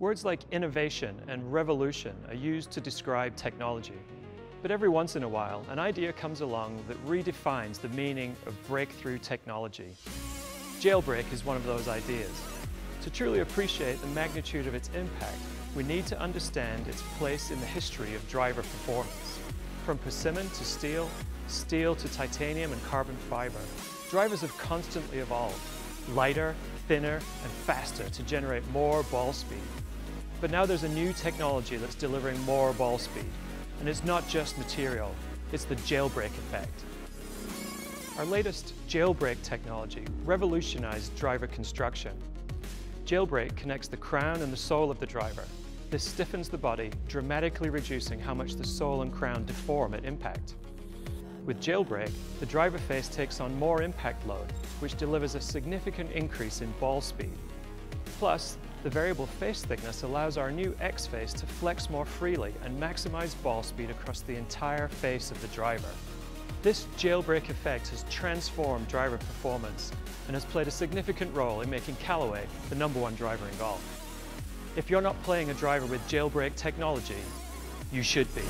Words like innovation and revolution are used to describe technology. But every once in a while, an idea comes along that redefines the meaning of breakthrough technology. Jailbreak is one of those ideas. To truly appreciate the magnitude of its impact, we need to understand its place in the history of driver performance. From persimmon to steel, steel to titanium and carbon fiber, drivers have constantly evolved, lighter, thinner and faster to generate more ball speed. But now there's a new technology that's delivering more ball speed. And it's not just material, it's the jailbreak effect. Our latest jailbreak technology revolutionized driver construction. Jailbreak connects the crown and the sole of the driver. This stiffens the body, dramatically reducing how much the sole and crown deform at impact. With Jailbreak, the driver face takes on more impact load, which delivers a significant increase in ball speed. Plus, the variable face thickness allows our new X-Face to flex more freely and maximize ball speed across the entire face of the driver. This jailbreak effect has transformed driver performance and has played a significant role in making Callaway the number one driver in golf. If you're not playing a driver with jailbreak technology, you should be.